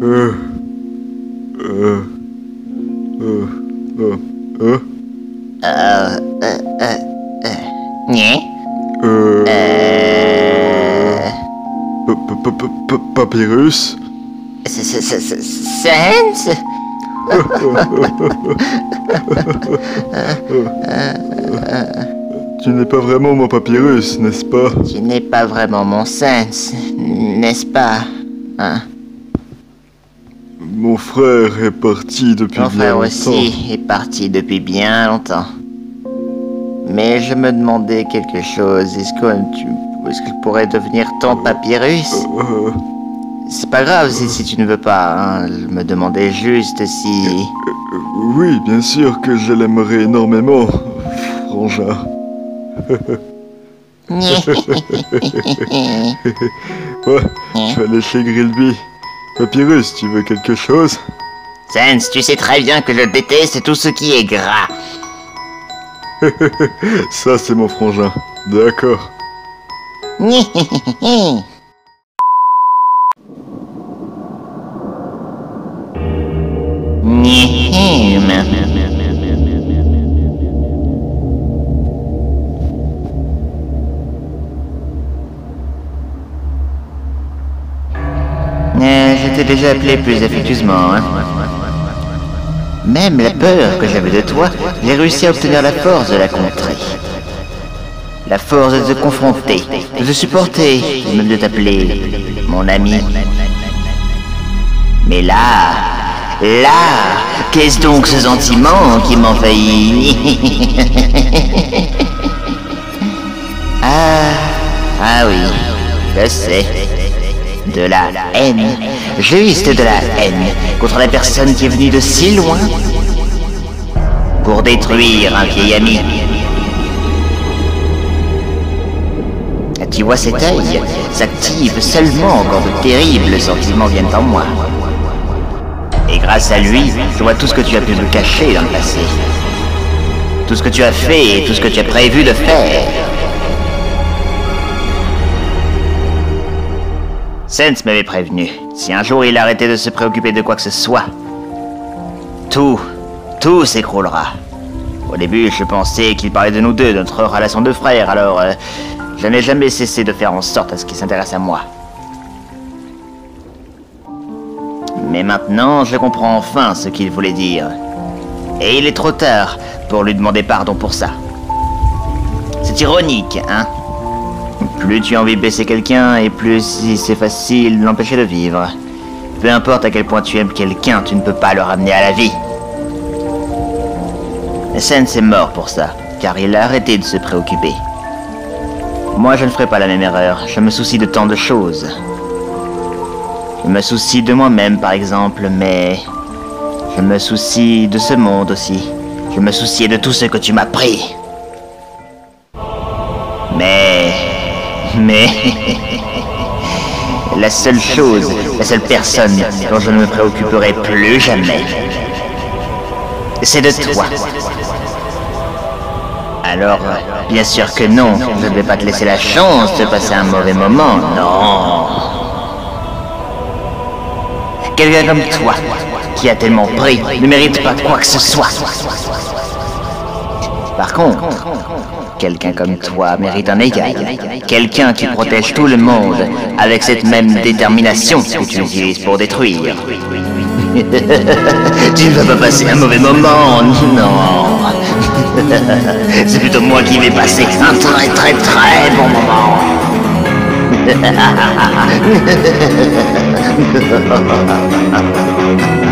Euh. Euh. Euh. Euh. Euh. Euh, euh, euh, euh. Euh. Euh. Papyrus Sense Tu n'es pas vraiment mon papyrus, n'est-ce pas? Tu n'es pas vraiment mon Sense, n'est-ce pas? Hein? Mon frère est parti depuis Mon bien frère longtemps. aussi est parti depuis bien longtemps. Mais je me demandais quelque chose. Est-ce qu'il pourrait devenir ton papyrus? Euh, C'est pas grave si, si tu ne veux pas. hein. Je me demandais juste si... euh, oui, bien sûr que je l'aimerais énormément, frangin. Ouais, je vais aller chez Grillby. Papyrus, tu veux quelque chose? Sense, tu sais très bien que je déteste tout ce qui est gras. Ça, c'est mon frangin. D'accord. T'ai déjà appelé plus affectueusement, hein. Même la peur que j'avais de toi, j'ai réussi à obtenir la force de la contrer. La force de te confronter, de te supporter, même de t'appeler mon ami. Mais là, là, qu'est-ce donc ce sentiment qui m'envahit? Ah, ah oui, je sais. De la haine, juste de la haine, contre la personne qui est venue de si loin pour détruire un vieil ami. Tu vois cet œil s'active seulement quand de terribles sentiments viennent en moi. Et grâce à lui, je vois tout ce que tu as pu me cacher dans le passé. Tout ce que tu as fait et tout ce que tu as prévu de faire. Sense m'avait prévenu. Si un jour il arrêtait de se préoccuper de quoi que ce soit, tout, tout s'écroulera. Au début, je pensais qu'il parlait de nous deux, de notre relation de frères, alors euh, je n'ai jamais cessé de faire en sorte à ce qu'il s'intéresse à moi. Mais maintenant, je comprends enfin ce qu'il voulait dire. Et il est trop tard pour lui demander pardon pour ça. C'est ironique, hein? Plus tu as envie de baisser quelqu'un, et plus c'est facile de l'empêcher de vivre. Peu importe à quel point tu aimes quelqu'un, tu ne peux pas le ramener à la vie. Sense est mort pour ça, car il a arrêté de se préoccuper. Moi, je ne ferai pas la même erreur. Je me soucie de tant de choses. Je me soucie de moi-même, par exemple, mais... Je me soucie de ce monde aussi. Je me souciais de tout ce que tu m'as pris. Mais... Mais... la seule chose, la seule personne dont je ne me préoccuperai plus jamais, c'est de toi. Alors, bien sûr que non, je ne vais pas te laisser la chance de passer un mauvais moment, non. Quelqu'un comme toi, qui a tellement pris, ne mérite pas quoi que ce soit. Par contre, quelqu'un comme toi mérite un égal. Quelqu'un qui protège tout le monde avec cette même détermination que tu utilises pour détruire. tu ne vas pas passer un mauvais moment, non. C'est plutôt moi qui vais passer un très très très bon moment.